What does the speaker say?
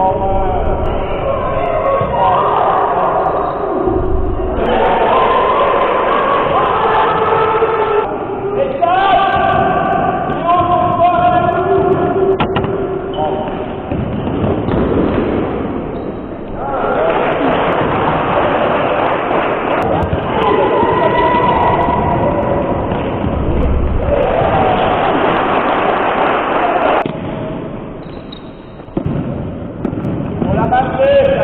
all na frente.